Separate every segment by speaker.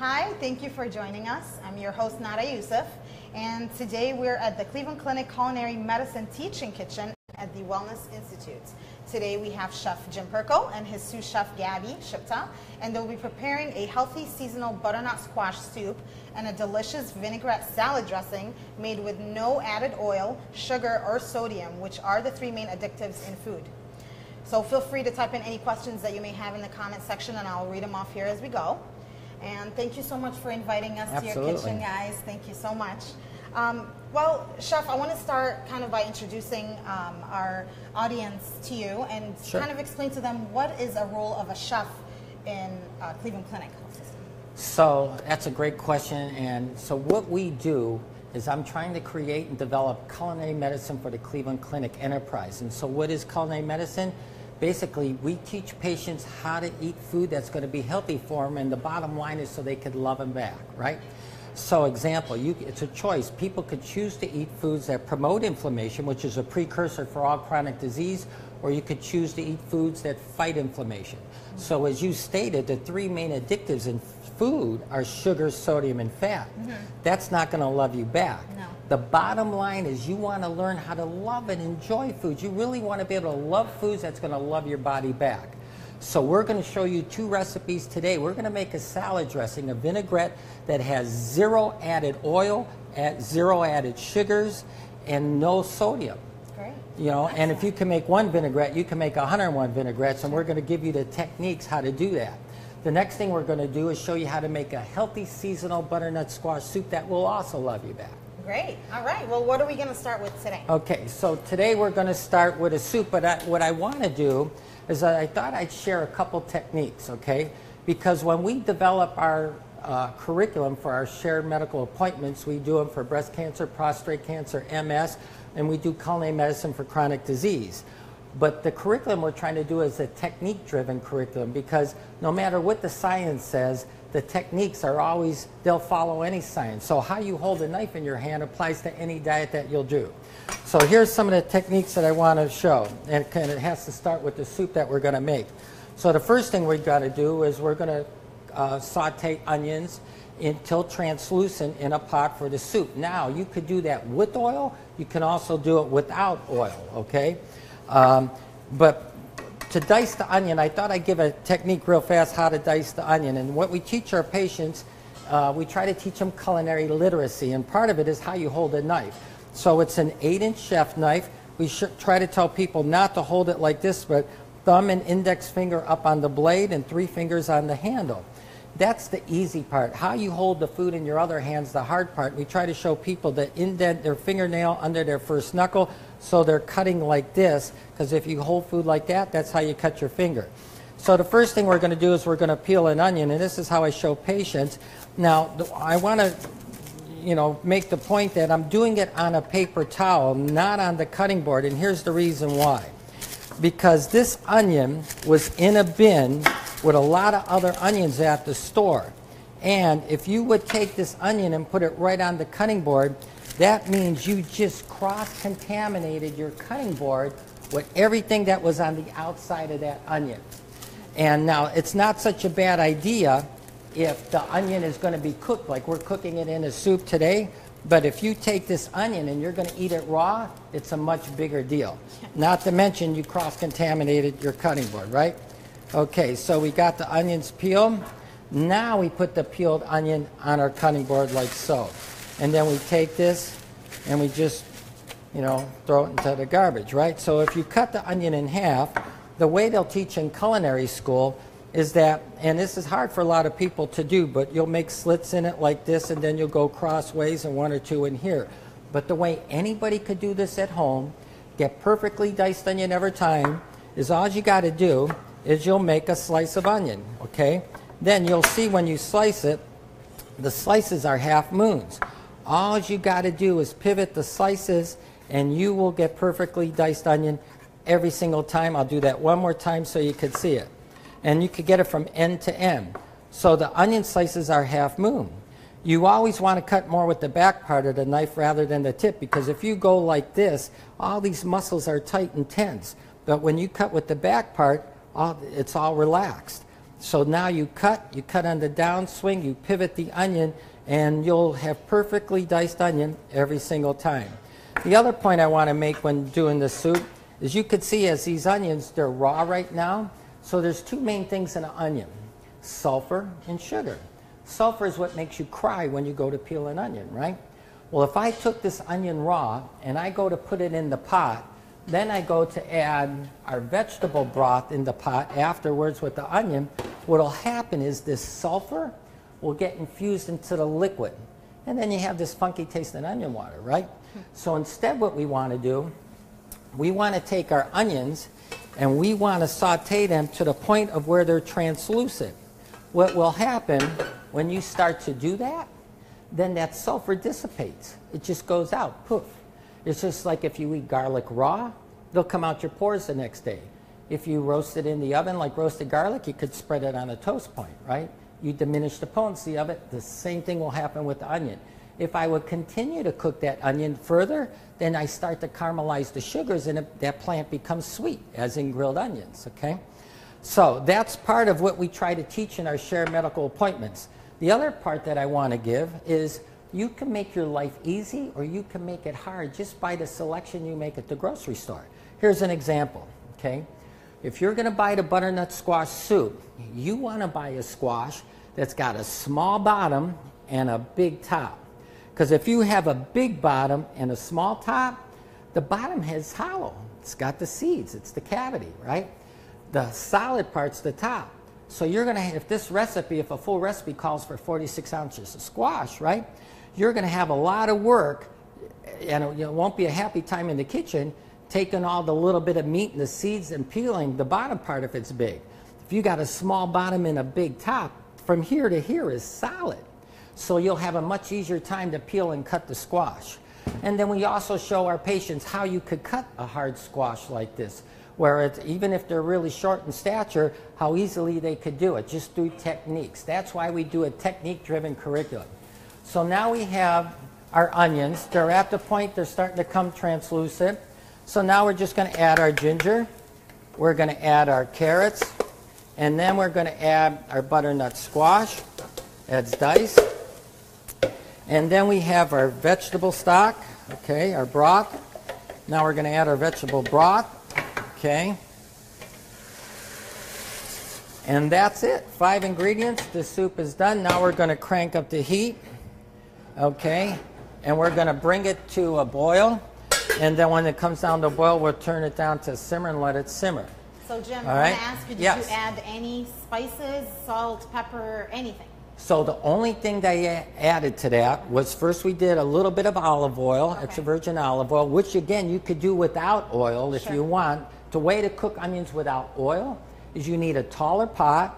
Speaker 1: Hi, thank you for joining us. I'm your host, Nada Youssef, and today we're at the Cleveland Clinic Culinary Medicine Teaching Kitchen at the Wellness Institute. Today we have Chef Jim Perko and his sous chef Gabby Shipta, and they'll be preparing a healthy seasonal butternut squash soup and a delicious vinaigrette salad dressing made with no added oil, sugar, or sodium, which are the three main additives in food. So feel free to type in any questions that you may have in the comment section and I'll read them off here as we go. And thank you so much for inviting us to your kitchen, guys. Thank you so much. Um, well, Chef, I want to start kind of by introducing um, our audience to you and
Speaker 2: Sure.
Speaker 1: kind of explain to them what is a role of a chef in uh, Cleveland Clinic Health System.
Speaker 2: So that's a great question. And so what we do is I'm trying to create and develop culinary medicine for the Cleveland Clinic enterprise. And so what is culinary medicine? Basically, we teach patients how to eat food that's going to be healthy for them, and the bottom line is so they could love them back, right? So, example, you, it's a choice. People could choose to eat foods that promote inflammation, which is a precursor for all chronic disease, or you could choose to eat foods that fight inflammation. So, as you stated, the three main addictives in food are sugar, sodium, and fat. Mm-hmm. That's not going to love you back.
Speaker 1: No.
Speaker 2: The bottom line is you want to learn how to love and enjoy foods. You really want to be able to love foods that's going to love your body back. So we're going to show you two recipes today. We're going to make a salad dressing, a vinaigrette that has zero added oil, at zero added sugars, and no sodium.
Speaker 1: Great.
Speaker 2: You know, and if you can make one vinaigrette, you can make 101 vinaigrettes, and we're going to give you the techniques how to do that. The next thing we're going to do is show you how to make a healthy seasonal butternut squash soup that will also love you back.
Speaker 1: Great. All right. Well, what are we going to start with today?
Speaker 2: Okay, so today we're going to start with a soup, but I, what I want to do is I thought I'd share a couple techniques, okay? Because when we develop our uh, curriculum for our shared medical appointments, we do them for breast cancer, prostate cancer, MS, and we do culinary medicine for chronic disease. But the curriculum we're trying to do is a technique driven curriculum because no matter what the science says, the techniques are always, they'll follow any science. So, how you hold a knife in your hand applies to any diet that you'll do. So, here's some of the techniques that I want to show. And it has to start with the soup that we're going to make. So, the first thing we've got to do is we're going to uh, saute onions until translucent in a pot for the soup. Now, you could do that with oil, you can also do it without oil, okay? Um, but to dice the onion, I thought I'd give a technique real fast how to dice the onion. And what we teach our patients, uh, we try to teach them culinary literacy, and part of it is how you hold a knife. So it's an eight inch chef knife. We try to tell people not to hold it like this, but thumb and index finger up on the blade and three fingers on the handle. That's the easy part. How you hold the food in your other hand's the hard part. We try to show people to indent their fingernail under their first knuckle so they're cutting like this, because if you hold food like that, that's how you cut your finger. So the first thing we're going to do is we're going to peel an onion, and this is how I show patients. Now, I want to you know, make the point that I'm doing it on a paper towel, not on the cutting board, and here's the reason why. Because this onion was in a bin with a lot of other onions at the store. And if you would take this onion and put it right on the cutting board, that means you just cross contaminated your cutting board with everything that was on the outside of that onion. And now it's not such a bad idea if the onion is going to be cooked like we're cooking it in a soup today. But if you take this onion and you're going to eat it raw, it's a much bigger deal. Not to mention you cross contaminated your cutting board, right? Okay, so we got the onions peeled. Now we put the peeled onion on our cutting board like so. And then we take this and we just, you know, throw it into the garbage, right? So if you cut the onion in half, the way they'll teach in culinary school is that, and this is hard for a lot of people to do, but you'll make slits in it like this and then you'll go crossways and one or two in here. But the way anybody could do this at home, get perfectly diced onion every time, is all you got to do is you'll make a slice of onion, okay? Then you'll see when you slice it, the slices are half moons. All you got to do is pivot the slices and you will get perfectly diced onion every single time. I'll do that one more time so you could see it. And you could get it from end to end. So the onion slices are half moon. You always want to cut more with the back part of the knife rather than the tip because if you go like this, all these muscles are tight and tense. But when you cut with the back part, all, it's all relaxed. So now you cut, you cut on the downswing, you pivot the onion, and you'll have perfectly diced onion every single time. The other point I want to make when doing the soup is you could see as these onions, they're raw right now. So there's two main things in an onion, sulfur and sugar. Sulfur is what makes you cry when you go to peel an onion, right? Well, if I took this onion raw and I go to put it in the pot, then I go to add our vegetable broth in the pot afterwards with the onion. What'll happen is this sulfur will get infused into the liquid. And then you have this funky tasting onion water, right? So instead what we want to do, we want to take our onions and we want to saute them to the point of where they're translucent. What will happen when you start to do that, then that sulfur dissipates. It just goes out, poof. It's just like if you eat garlic raw, they'll come out your pores the next day. If you roast it in the oven like roasted garlic, you could spread it on a toast point, right? You diminish the potency of it. The same thing will happen with the onion. If I would continue to cook that onion further, then I start to caramelize the sugars and that plant becomes sweet, as in grilled onions, okay? So that's part of what we try to teach in our shared medical appointments. The other part that I want to give is you can make your life easy or you can make it hard just by the selection you make at the grocery store. Here's an example, okay? If you're going to buy the butternut squash soup, you want to buy a squash that's got a small bottom and a big top. Because if you have a big bottom and a small top, the bottom is hollow. It's got the seeds, it's the cavity, right? The solid part's the top. So you're going to, if this recipe, if a full recipe calls for 46 ounces of squash, right? You're going to have a lot of work and it won't be a happy time in the kitchen taking all the little bit of meat and the seeds and peeling the bottom part if it's big. If you got a small bottom and a big top, from here to here is solid. So you'll have a much easier time to peel and cut the squash. And then we also show our patients how you could cut a hard squash like this, where it's, even if they're really short in stature, how easily they could do it, just through techniques. That's why we do a technique-driven curriculum. So now we have our onions. They're at the point they're starting to come translucent. So now we're just going to add our ginger. We're going to add our carrots. And then we're going to add our butternut squash. That's diced. And then we have our vegetable stock, okay, our broth. Now we're going to add our vegetable broth, okay. And that's it. Five ingredients. The soup is done. Now we're going to crank up the heat, okay. And we're going to bring it to a boil. And then when it comes down to boil, we'll turn it down to simmer and let it simmer.
Speaker 1: So Jim,
Speaker 2: All
Speaker 1: I
Speaker 2: right.
Speaker 1: gonna ask you, did
Speaker 2: Yes.
Speaker 1: you add any spices, salt, pepper, anything?
Speaker 2: So the only thing they a- added to that was first we did a little bit of olive oil, extra virgin olive oil, which again you could do without oil if
Speaker 1: Sure.
Speaker 2: you want. The way to cook onions without oil is you need a taller pot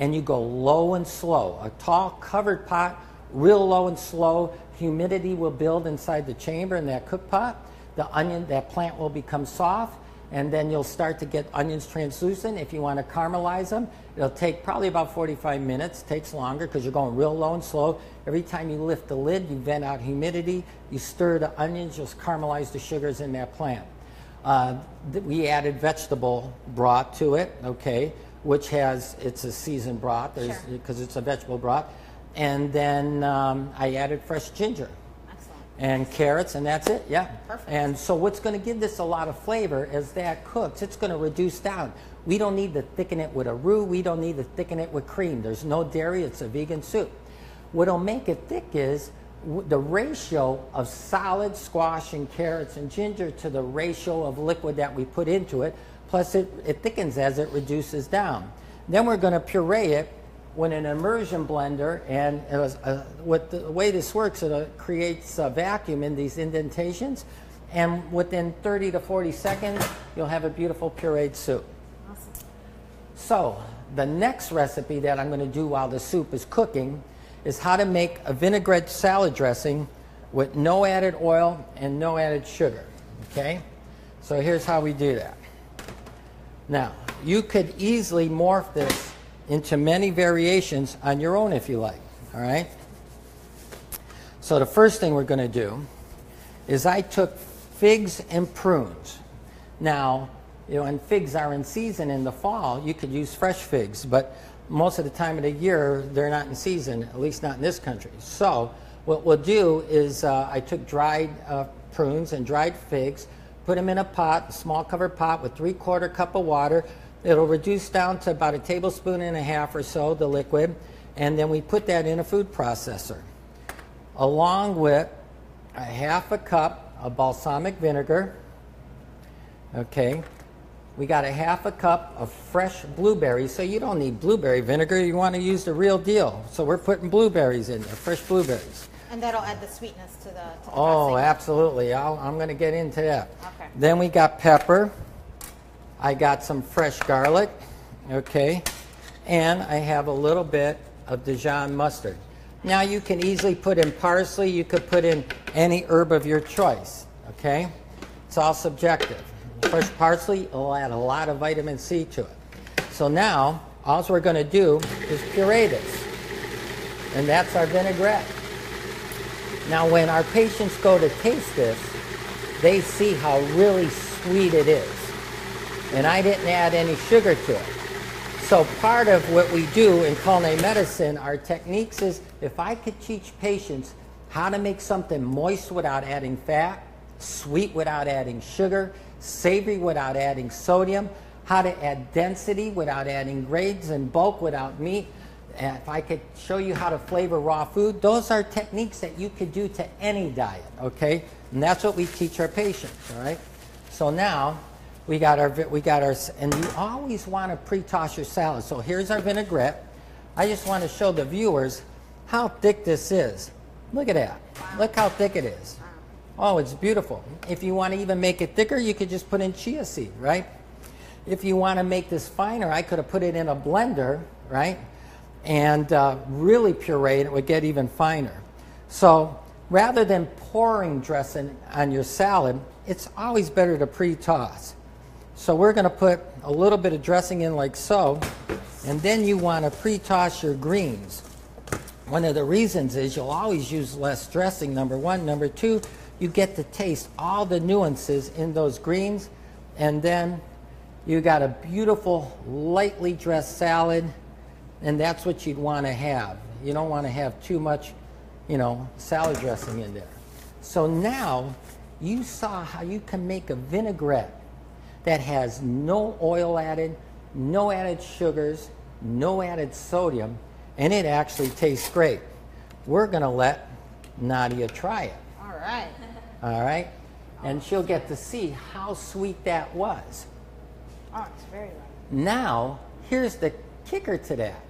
Speaker 2: and you go low and slow. A tall covered pot, real low and slow. Humidity will build inside the chamber in that cook pot. The onion, that plant will become soft and then you'll start to get onions translucent. If you want to caramelize them, it'll take probably about 45 minutes. takes longer because you're going real low and slow. Every time you lift the lid, you vent out humidity. You stir the onions, you'll caramelize the sugars in that plant. Uh, we added vegetable broth to it, okay, which has it's a seasoned broth
Speaker 1: Sure.
Speaker 2: because it's a vegetable broth, and then um, I added fresh ginger. And carrots, and that's it. Yeah.
Speaker 1: Perfect.
Speaker 2: And so, what's going to give this a lot of flavor as that cooks? It's going to reduce down. We don't need to thicken it with a roux. We don't need to thicken it with cream. There's no dairy. It's a vegan soup. What'll make it thick is the ratio of solid squash and carrots and ginger to the ratio of liquid that we put into it. Plus, it, it thickens as it reduces down. Then we're going to puree it with an immersion blender, and it was, uh, with the way this works, it uh, creates a vacuum in these indentations, and within 30 to 40 seconds, you'll have a beautiful pureed soup.
Speaker 1: Awesome.
Speaker 2: So, the next recipe that I'm going to do while the soup is cooking is how to make a vinaigrette salad dressing with no added oil and no added sugar. Okay? So, here's how we do that. Now, you could easily morph this into many variations on your own if you like. All right? So, the first thing we're going to do is I took figs and prunes. Now, you know, and figs are in season in the fall. You could use fresh figs, but most of the time of the year, they're not in season, at least not in this country. So, what we'll do is uh, I took dried uh, prunes and dried figs, put them in a pot, a small covered pot with three quarter cup of water. It'll reduce down to about a tablespoon and a half or so, the liquid, and then we put that in a food processor, along with a half a cup of balsamic vinegar. Okay, we got a half a cup of fresh blueberries. So you don't need blueberry vinegar. You want to use the real deal. So we're putting blueberries in there, fresh blueberries.
Speaker 1: And that'll add the sweetness to the, to the
Speaker 2: Oh,
Speaker 1: dressing.
Speaker 2: absolutely. I'll, I'm going to get into that.
Speaker 1: Okay.
Speaker 2: Then we got pepper. I got some fresh garlic. Okay. And I have a little bit of Dijon mustard. Now you can easily put in parsley. You could put in any herb of your choice. Okay. It's all subjective. Fresh parsley will add a lot of vitamin C to it. So now, all we're going to do is puree this. And that's our vinaigrette. Now, when our patients go to taste this, they see how really sweet it is. And I didn't add any sugar to it. So, part of what we do in culinary medicine, our techniques is if I could teach patients how to make something moist without adding fat, sweet without adding sugar, savory without adding sodium, how to add density without adding grades, and bulk without meat, and if I could show you how to flavor raw food, those are techniques that you could do to any diet, okay? And that's what we teach our patients, all right? So now we got our we got our and you always want to pre-toss your salad. So here's our vinaigrette. I just want to show the viewers how thick this is. Look at that. Look how thick it is. Oh, it's beautiful. If you want to even make it thicker, you could just put in chia seed, right? If you want to make this finer, I could have put it in a blender, right? And uh, really puree it, it would get even finer. So rather than pouring dressing on your salad, it's always better to pre-toss. So we're going to put a little bit of dressing in like so, and then you want to pre-toss your greens. One of the reasons is you'll always use less dressing, number one. Number two, you get to taste all the nuances in those greens, and then you got a beautiful, lightly dressed salad, and that's what you'd want to have. You don't want to have too much, you know, salad dressing in there. So now you saw how you can make a vinaigrette that has no oil added, no added sugars, no added sodium, and it actually tastes great. We're going to let Nadia try it.
Speaker 1: All right.
Speaker 2: All right? And she'll get to see how sweet that was.
Speaker 1: Oh, it's very right.
Speaker 2: Now, here's the kicker to that.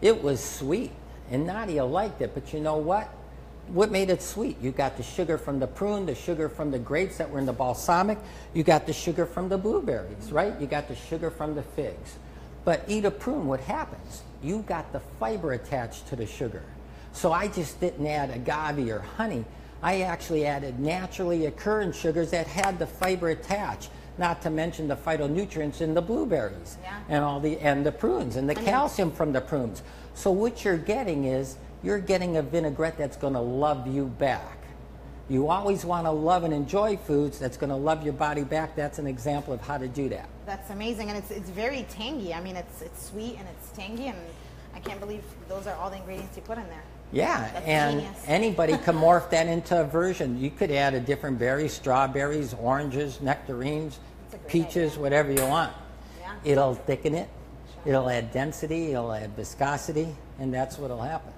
Speaker 2: It was sweet, and Nadia liked it, but you know what? What made it sweet? You got the sugar from the prune, the sugar from the grapes that were in the balsamic, you got the sugar from the blueberries, right? You got the sugar from the figs. But eat a prune, what happens? You got the fiber attached to the sugar. So I just didn't add agave or honey. I actually added naturally occurring sugars that had the fiber attached, not to mention the phytonutrients in the blueberries
Speaker 1: Yeah.
Speaker 2: and all the and the prunes and the calcium from the prunes. So what you're getting is you're getting a vinaigrette that's going to love you back. You always want to love and enjoy foods that's going to love your body back. That's an example of how to do that.
Speaker 1: That's amazing, and it's it's very tangy. I mean, it's it's sweet and it's tangy, and I can't believe those are all the ingredients you put in there.
Speaker 2: Yeah,
Speaker 1: That's
Speaker 2: and
Speaker 1: genius.
Speaker 2: anybody can morph that into a version. You could add a different berry, strawberries, oranges, nectarines,
Speaker 1: That's a great
Speaker 2: peaches,
Speaker 1: idea.
Speaker 2: whatever you want.
Speaker 1: Yeah.
Speaker 2: It'll thicken it. It'll add density. It'll add viscosity, and that's what'll happen.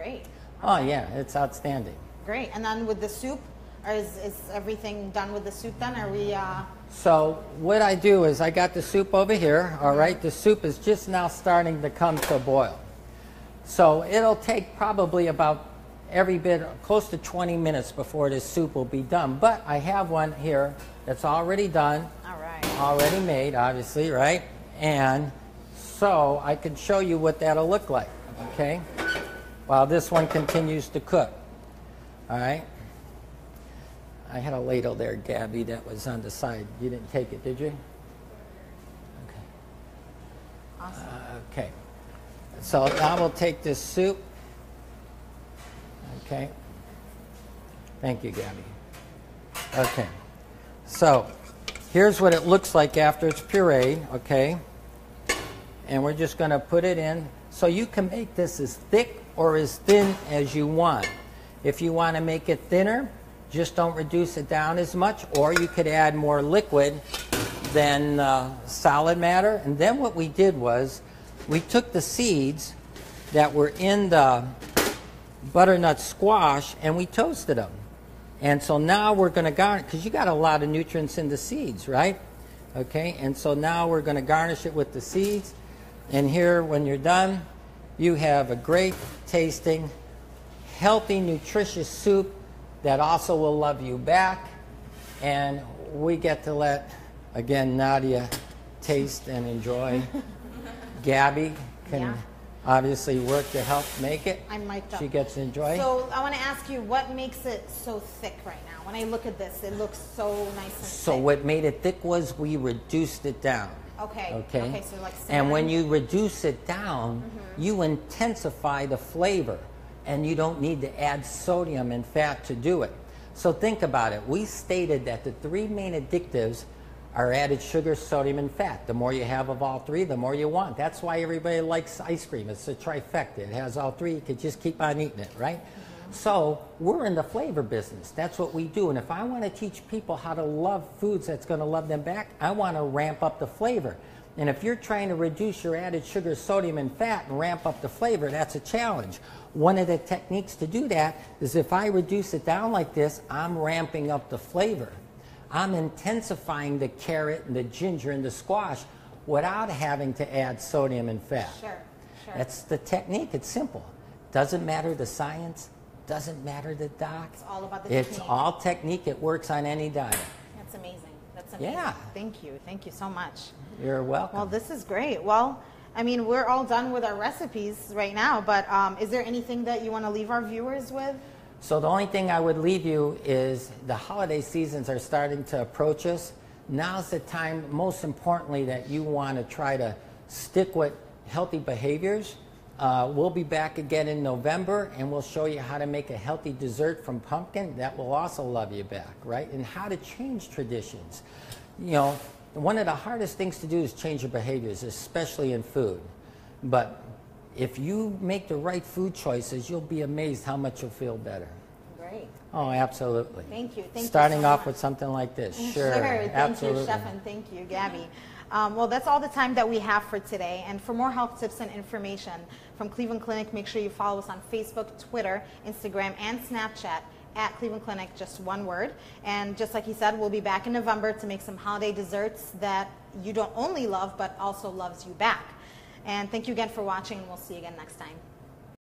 Speaker 1: Great.
Speaker 2: Oh yeah, it's outstanding.
Speaker 1: Great. And then with the soup, or is, is everything done with the soup then? Are we? Uh,
Speaker 2: So what I do is I got the soup over here. All right, the soup is just now starting to come to a boil. So it'll take probably about every bit close to 20 minutes before this soup will be done. But I have one here that's already done,
Speaker 1: all right.
Speaker 2: already made, obviously, right? And so I can show you what that'll look like. Okay, while this one continues to cook. All right. I had a ladle there, Gabby, that was on the side. You didn't take it, did you? Okay.
Speaker 1: Awesome.
Speaker 2: Uh, okay. So now we'll take this soup. Okay. Thank you, Gabby. Okay. So here's what it looks like after it's pureed, okay? and we're just going to put it in. So you can make this as thick or as thin as you want. If you want to make it thinner, just don't reduce it down as much, or you could add more liquid than uh, solid matter. And then what we did was we took the seeds that were in the butternut squash and we toasted them. And so now we're going to garnish, because you got a lot of nutrients in the seeds, right? Okay, and so now we're going to garnish it with the seeds. And here, when you're done, you have a great tasting, healthy, nutritious soup that also will love you back. And we get to let, again, Nadia taste and enjoy. Gabby can
Speaker 1: Yeah.
Speaker 2: obviously work to help make it.
Speaker 1: I'm mic'd up.
Speaker 2: She gets to enjoy.
Speaker 1: So I want to ask you, what makes it so thick right now? When I look at this, it looks so nice and
Speaker 2: So
Speaker 1: thick.
Speaker 2: what made it thick was we reduced it down.
Speaker 1: Okay.
Speaker 2: Okay.
Speaker 1: Okay, so like
Speaker 2: and when you reduce it down, mm-hmm. you intensify the flavor, and you don't need to add sodium and fat to do it. So think about it. We stated that the three main addictives are added sugar, sodium, and fat. The more you have of all three, the more you want. That's why everybody likes ice cream. It's a trifecta. It has all three. You could just keep on eating it, right? So we're in the flavor business. That's what we do. And if I want to teach people how to love foods that's going to love them back, I want to ramp up the flavor. And if you're trying to reduce your added sugar, sodium, and fat and ramp up the flavor, that's a challenge. One of the techniques to do that is if I reduce it down like this, I'm ramping up the flavor. I'm intensifying the carrot and the ginger and the squash without having to add sodium and fat.
Speaker 1: Sure, sure.
Speaker 2: That's the technique. It's simple. Doesn't matter the science, doesn't matter the doc.
Speaker 1: It's all about the
Speaker 2: It's
Speaker 1: technique.
Speaker 2: all technique. It works on any diet.
Speaker 1: That's amazing. That's amazing.
Speaker 2: Yeah.
Speaker 1: Thank you. Thank you so much.
Speaker 2: You're welcome.
Speaker 1: Well, this is great. Well, I mean, we're all done with our recipes right now, but um, is there anything that you want to leave our viewers with?
Speaker 2: So the only thing I would leave you is the holiday seasons are starting to approach us. Now's the time, most importantly, that you want to try to stick with healthy behaviors. Uh, we'll be back again in November, and we'll show you how to make a healthy dessert from pumpkin that will also love you back, right? And how to change traditions. You know, one of the hardest things to do is change your behaviors, especially in food. But if you make the right food choices, you'll be amazed how much you'll feel better.
Speaker 1: Great.
Speaker 2: Oh, absolutely.
Speaker 1: Thank you. Thank you
Speaker 2: Starting
Speaker 1: so
Speaker 2: off
Speaker 1: much.
Speaker 2: with something like this. Sure.
Speaker 1: Thank
Speaker 2: absolutely.
Speaker 1: you, Chef, and thank you, Gabby. Um, well, that's all the time that we have for today. And for more health tips and information from Cleveland Clinic, make sure you follow us on Facebook, Twitter, Instagram, and Snapchat at Cleveland Clinic, just one word. And just like he said, we'll be back in November to make some holiday desserts that you don't only love, but also loves you back. And thank you again for watching, and we'll see you again next time.